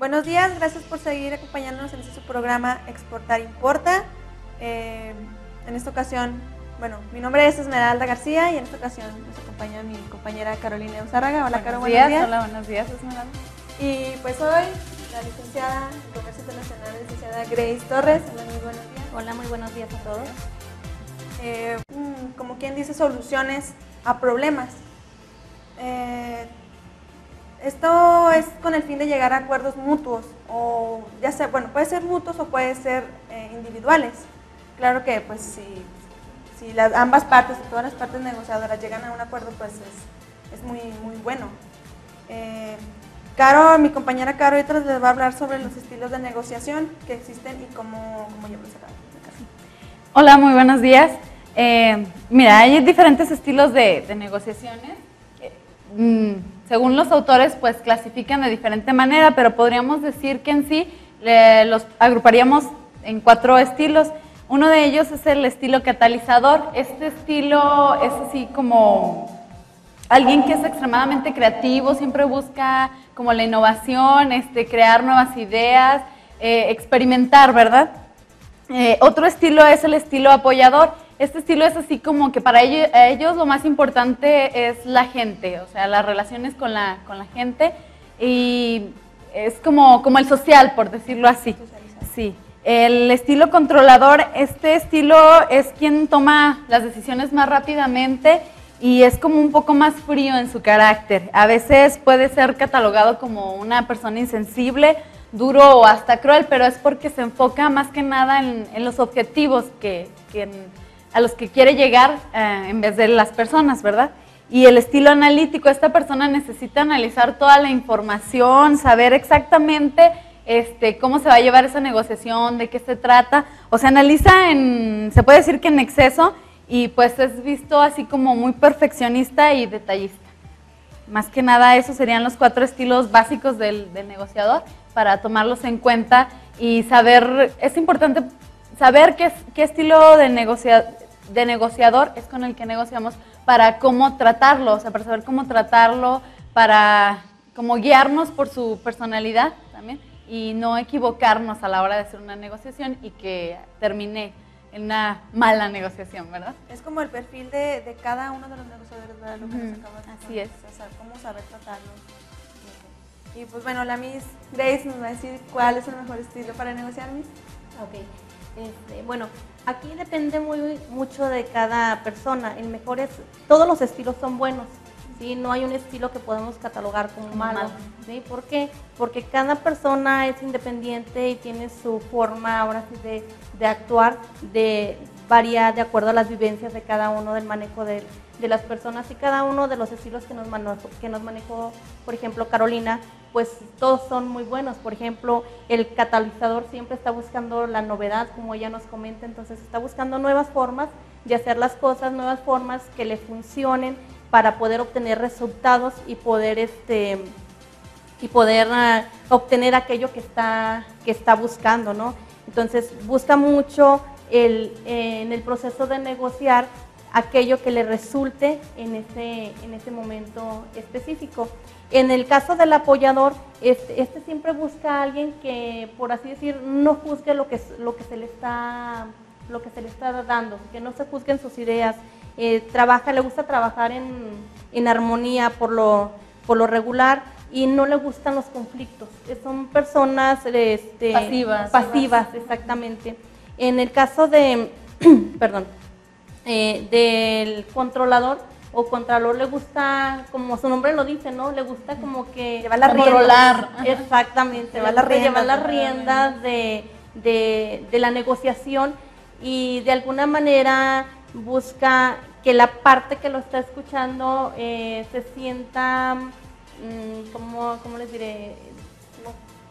Buenos días, gracias por seguir acompañándonos en este su programa Exportar Importa. Eh, en esta ocasión, bueno, mi nombre es Esmeralda García y en esta ocasión nos acompaña mi compañera Carolina Uzárraga. Hola, Caro, buenos días. Hola, buenos días, Esmeralda. Y pues hoy la licenciada en Comercio Internacional, licenciada Grace Torres. Hola, muy buenos días. Hola, muy buenos días a todos. Eh, mm, como quien dice, soluciones a problemas. Eh, esto es con el fin de llegar a acuerdos mutuos, o ya sea, bueno, puede ser mutuos o puede ser eh, individuales. Claro que, pues, si, si las, ambas partes, todas las partes negociadoras llegan a un acuerdo, pues es, es muy, muy bueno. Eh, Caro, mi compañera Caro, ahorita les va a hablar sobre los estilos de negociación que existen y cómo, cómo llevarlos a cabo. Hola, muy buenos días. Eh, mira, hay diferentes estilos de, de negociaciones. Mm, según los autores, pues clasifican de diferente manera, pero podríamos decir que en sí los agruparíamos en cuatro estilos. Uno de ellos es el estilo catalizador. Este estilo es así como alguien que es extremadamente creativo, siempre busca como la innovación, este, crear nuevas ideas, eh, experimentar, ¿verdad? Eh, otro estilo es el estilo apoyador. Este estilo es así como que para ello- a ellos lo más importante es la gente, o sea, las relaciones con la, con la gente y es como, como el social, por decirlo así. Sí. El estilo controlador, este estilo es quien toma las decisiones más rápidamente y es como un poco más frío en su carácter. A veces puede ser catalogado como una persona insensible, duro o hasta cruel, pero es porque se enfoca más que nada en, en los objetivos que, que a los que quiere llegar eh, en vez de las personas, ¿verdad? Y el estilo analítico, esta persona necesita analizar toda la información, saber exactamente este, cómo se va a llevar esa negociación, de qué se trata. O sea, analiza en, se puede decir que en exceso y pues es visto así como muy perfeccionista y detallista. Más que nada, esos serían los cuatro estilos básicos del, del negociador para tomarlos en cuenta y saber, es importante saber qué, qué estilo de, negocia- de negociador es con el que negociamos para cómo tratarlo, o sea, para saber cómo tratarlo, para como guiarnos por su personalidad también y no equivocarnos a la hora de hacer una negociación y que termine en una mala negociación, ¿verdad? Es como el perfil de, de cada uno de los negociadores, ¿verdad? Lo que nos Ujú, acabas de así es. o sea, cómo saber tratarlos. Y pues bueno, la Miss Grace nos va a decir cuál es el mejor estilo para negociar, Miss. Ok. Este, bueno, aquí depende muy mucho de cada persona. El mejor es, todos los estilos son buenos, ¿sí? No hay un estilo que podemos catalogar como Como malo, malo. ¿sí? ¿Por qué? Porque cada persona es independiente y tiene su forma ahora sí de, de actuar, de varía de acuerdo a las vivencias de cada uno del manejo de, de las personas y cada uno de los estilos que nos, manejó, que nos manejó, por ejemplo, Carolina, pues todos son muy buenos. Por ejemplo, el catalizador siempre está buscando la novedad, como ella nos comenta, entonces está buscando nuevas formas de hacer las cosas, nuevas formas que le funcionen para poder obtener resultados y poder este y poder ah, obtener aquello que está que está buscando, ¿no? Entonces busca mucho el, en el proceso de negociar aquello que le resulte en ese, en ese momento específico. En el caso del apoyador, este, este siempre busca a alguien que, por así decir, no juzgue lo que, lo que se le está lo que se le está dando, que no se juzguen sus ideas. Eh, trabaja, le gusta trabajar en, en armonía por lo, por lo regular y no le gustan los conflictos. Eh, Son personas este, Pasivas. pasivas, exactamente. En el caso de, perdón, eh, del controlador o contralor le gusta, como su nombre lo dice, ¿no? Le gusta como que Llevar las controlar. riendas. Exactamente, Llevar le las llevar riendas, las ¿no? riendas de, de, de la negociación y de alguna manera busca que la parte que lo está escuchando eh, se sienta, mm, ¿cómo, ¿cómo les diré?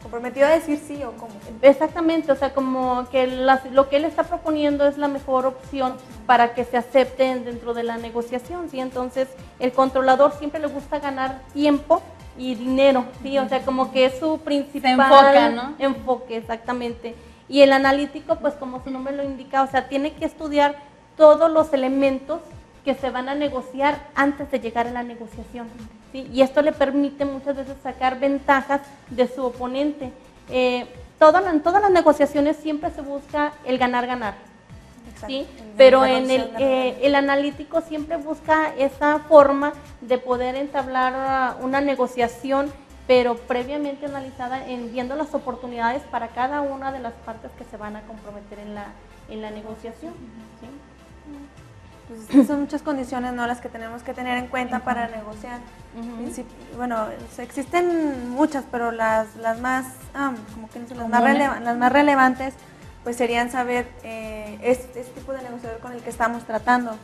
Comprometido a decir sí o cómo. Exactamente, o sea, como que las- lo que él está proponiendo es la mejor opción para que se acepten dentro de la negociación, ¿sí? Entonces, el controlador siempre le gusta ganar tiempo y dinero, ¿sí? O sea, como que es su principal enfoca, ¿no? enfoque, exactamente. Y el analítico, pues como su nombre lo indica, o sea, tiene que estudiar todos los elementos que se van a negociar antes de llegar a la negociación. ¿Sí? Y esto le permite muchas veces sacar ventajas de su oponente. Eh, todo, en todas las negociaciones siempre se busca el ganar-ganar. ¿sí? Pero en el, eh, el analítico siempre busca esa forma de poder entablar una negociación pero previamente analizada en viendo las oportunidades para cada una de las partes que se van a comprometer en la, en la negociación. Pues son muchas condiciones ¿no? las que tenemos que tener en cuenta para negociar. Bueno, existen muchas, pero las, las más, como que las, más las más relevantes pues serían saber eh, este, este, tipo de negociador con el que estamos tratando.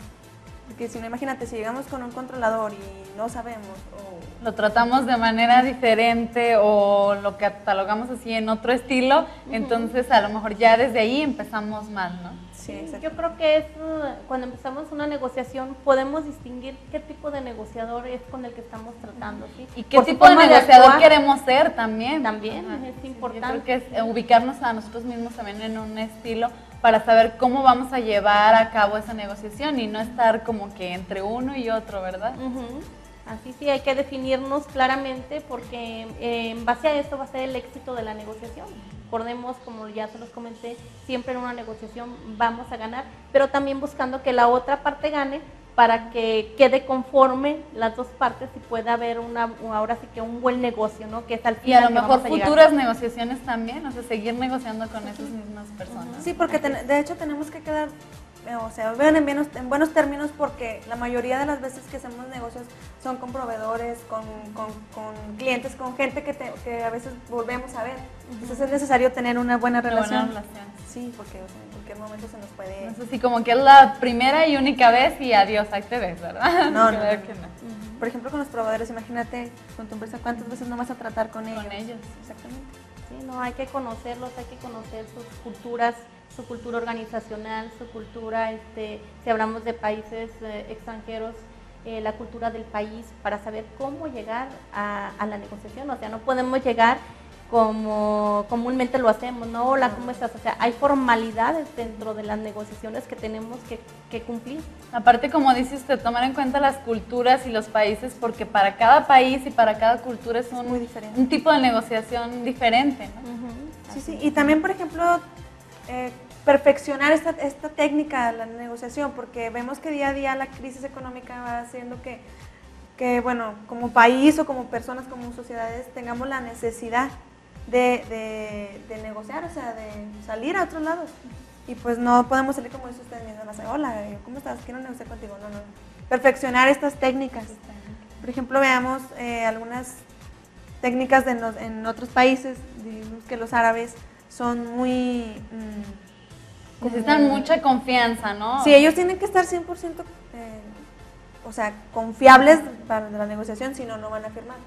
Porque si no, imagínate, si llegamos con un controlador y no sabemos o lo tratamos de manera diferente o lo catalogamos así en otro estilo, entonces a lo mejor ya desde ahí empezamos mal, ¿no? Sí, yo creo que es cuando empezamos una negociación podemos distinguir qué tipo de negociador es con el que estamos tratando, ¿sí? Y qué tipo de negociador queremos ser también. También es importante. yo creo que es ubicarnos a nosotros mismos también en un estilo para saber cómo vamos a llevar a cabo esa negociación y no estar como que entre uno y otro, ¿verdad? Así sí, hay que definirnos claramente porque eh, en base a esto va a ser el éxito de la negociación. Recordemos, como ya se los comenté, siempre en una negociación vamos a ganar, pero también buscando que la otra parte gane para que quede conforme las dos partes y pueda haber una ahora sí que un buen negocio, ¿no? Que es al final y a lo mejor futuras negociaciones también, o sea, seguir negociando con esas mismas personas. Sí, porque de hecho tenemos que quedar o sea, vean en, en, buenos términos porque la mayoría de las veces que hacemos negocios son con proveedores, con, con, clientes, con gente que, que, a veces volvemos a ver. Entonces es necesario tener una buena relación. Sí, porque en cualquier momento se nos puede... Es así como que es la primera y única vez y adiós, ahí te ves, ¿verdad? No, no. Por ejemplo, con los proveedores, imagínate con tu empresa, ¿cuántas veces no vas a tratar con ellos? Con ellos. Exactamente. Sí, no, hay que conocerlos, hay que conocer sus culturas, su cultura organizacional, su cultura, este, si hablamos de países eh, extranjeros, eh, la cultura del país, para saber cómo llegar a, la negociación. O sea, no podemos llegar como comúnmente lo hacemos, ¿no? Hola, ¿cómo estás? O sea, hay formalidades dentro de las negociaciones que tenemos que, cumplir. Aparte, como dice usted, tomar en cuenta las culturas y los países, porque para cada país y para cada cultura es un, Muy diferente. un tipo de negociación diferente, ¿no? Sí, sí, y también, por ejemplo, eh, perfeccionar esta, esta técnica de la negociación, porque vemos que día a día la crisis económica va haciendo que, que bueno, como país o como personas, como sociedades, tengamos la necesidad de, de, negociar, o sea, de salir a otros lados. Y pues no podemos salir como dice usted, más, hola, ¿cómo estás? Quiero negociar contigo. No, no. Perfeccionar estas técnicas. Por ejemplo, veamos eh, algunas técnicas de en otros países, digamos que los árabes son muy... Mm, Necesitan mucha confianza, ¿no? Sí, ellos tienen que estar 100%, eh, o sea, confiables para la negociación, si no, no van a firmar.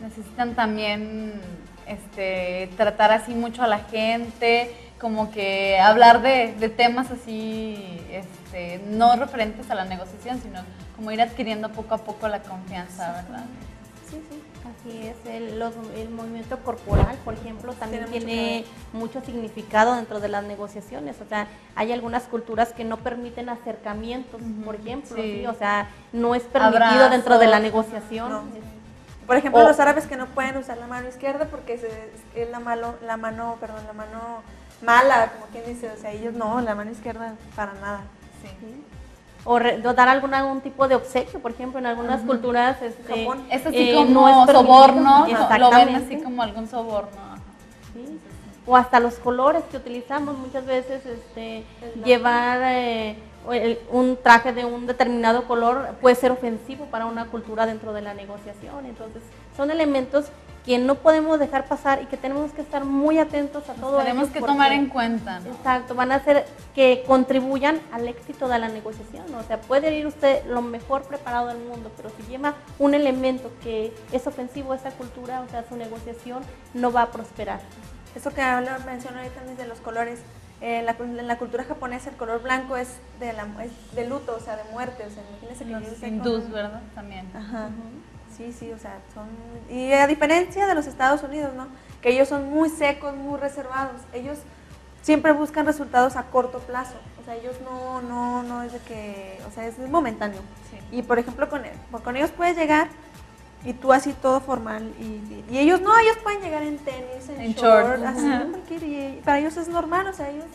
Necesitan también este, tratar así mucho a la gente, como que hablar de, de temas así, este, no referentes a la negociación, sino como ir adquiriendo poco a poco la confianza, ¿verdad? Sí, sí. Así es, el, el movimiento corporal, por ejemplo, también tiene, mucho, significado dentro de las negociaciones. O sea, hay algunas culturas que no permiten acercamientos, por ejemplo, o sea, no es permitido dentro de la negociación. Por ejemplo, los árabes que no pueden usar la mano izquierda porque es, la, malo, la mano, perdón, la mano mala, como quien dice, o sea, ellos no, la mano izquierda para nada. Sí o, dar algún, algún tipo de obsequio, por ejemplo, en algunas culturas este, es así eh, como soborno, lo ven así como algún soborno. O hasta los colores que utilizamos muchas veces, este, llevar eh, un traje de un determinado color puede ser ofensivo para una cultura dentro de la negociación. Entonces, son elementos que no podemos dejar pasar y que tenemos que estar muy atentos a todo Tenemos que tomar en cuenta. Exacto, van a hacer que contribuyan al éxito de la negociación. O sea, puede ir usted lo mejor preparado del mundo, pero si lleva un elemento que es ofensivo a esa cultura, o sea, su negociación no va a prosperar. Eso que habla, mencionó ahorita de los colores, en la, en la, cultura japonesa el color blanco es de, la, es de luto, o sea, de muerte. O sea, imagínense que los hindús, ¿verdad? También. Ajá. Sí, sí, o sea, son... Y a diferencia de los Estados Unidos, ¿no? Que ellos son muy secos, muy reservados. Ellos siempre buscan resultados a corto plazo. O sea, ellos no, no, no es de que, o sea, es momentáneo. Sí. Y por ejemplo, con, con ellos puedes llegar y tú así todo formal y, y ellos no, ellos pueden llegar en tenis, en, En short, short, así, ajá. cualquier- y para ellos es normal, o sea, ellos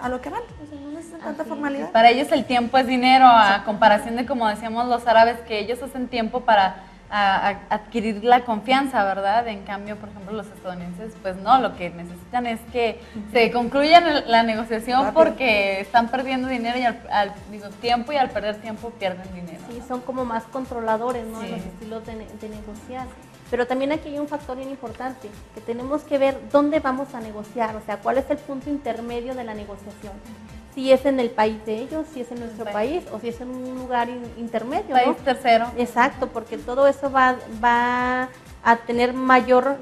a lo que van, o sea, no necesitan tanta formalidad. Para ellos el tiempo es dinero, a comparación de como decíamos los árabes, que ellos hacen tiempo para a- a- adquirir la confianza, ¿verdad? En cambio, por ejemplo, los estadounidenses, pues no, lo que necesitan es que se concluya la negociación Rápido. porque están perdiendo dinero y al, al- digo, tiempo y al perder tiempo pierden dinero. Sí, son como más controladores, ¿no? Sí. los estilos de, de negociar. Pero también aquí hay un factor bien importante, que tenemos que ver dónde vamos a negociar, o sea, cuál es el punto intermedio de la negociación. Si es en el país de ellos, si es en nuestro país. país, o si es en un lugar in- intermedio, País ¿no? tercero. Exacto, porque todo eso va, va a tener mayor,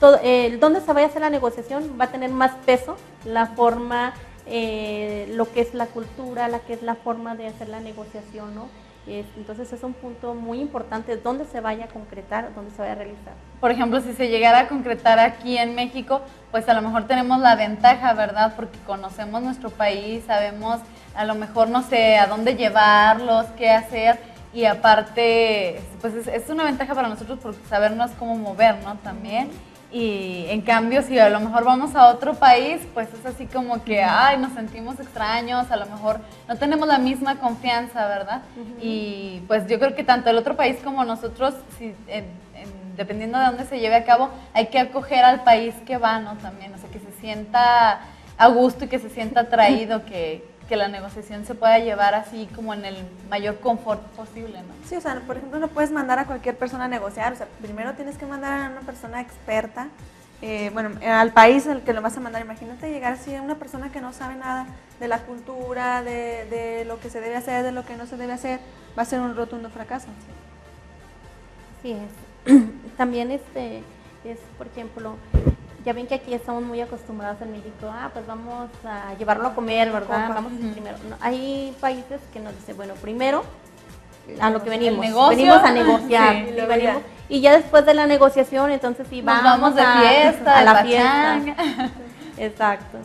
todo, eh, donde se vaya a hacer la negociación va a tener más peso la forma, eh, lo que es la cultura, la que es la forma de hacer la negociación, ¿no? Es- entonces es un punto muy importante dónde se vaya a concretar, dónde se vaya a realizar. Por ejemplo, si se llegara a concretar aquí en México, pues a lo mejor tenemos la ventaja, ¿verdad? Porque conocemos nuestro país, sabemos a lo mejor, no sé, a dónde llevarlos, qué hacer. Y aparte, pues es, es una ventaja para nosotros por sabernos cómo mover, ¿no? También. Y en cambio, si a lo mejor vamos a otro país, pues es así como que, ay, nos sentimos extraños, a lo mejor no tenemos la misma confianza, ¿verdad? Y pues yo creo que tanto el otro país como nosotros, si, en- en- dependiendo de dónde se lleve a cabo, hay que acoger al país que va, ¿no? También, o sea, que se sienta a gusto y que se sienta atraído, que, que la negociación se pueda llevar así como en el mayor confort posible, ¿no? Sí, o sea, por ejemplo, no puedes mandar a cualquier persona a negociar, o sea, primero tienes que mandar a una persona experta, eh, bueno, al país al que lo vas a mandar, imagínate llegar así a una persona que no sabe nada de la cultura, de, de lo que se debe hacer, de lo que no se debe hacer, va a ser un rotundo fracaso. Así es. También este es, por ejemplo, ya ven que aquí estamos muy acostumbrados en México, ah, pues vamos a llevarlo a comer, ¿verdad? Vamos a primero. No, hay países que nos dicen, bueno, primero a lo que venimos. negocio. venimos a negociar. Sí. y, Y luego venimos- ya. y ya después de la negociación, entonces sí, vamos, vamos de a, fiesta, a de la fiesta. Exacto.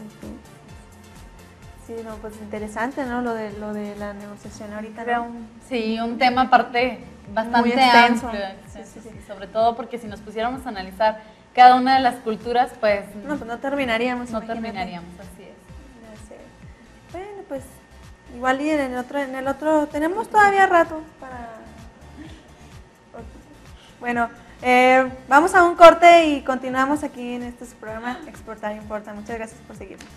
sí. No, pues interesante, ¿no? Lo de, lo de la negociación ahorita, Creo ¿no? un- Sí, un tema aparte bastante Muy extenso. amplio, Sí, extenso, sí, sí. sí, sobre todo porque si nos pusiéramos a analizar cada una de las culturas, pues No, pues no terminaríamos. no imagínate. terminaríamos, así es. Sé. Bueno, pues igual y en el otro, en el otro, tenemos todavía rato para. Bueno, eh, vamos a un corte y continuamos aquí en este programa Exportar Importa. Muchas gracias por seguirnos.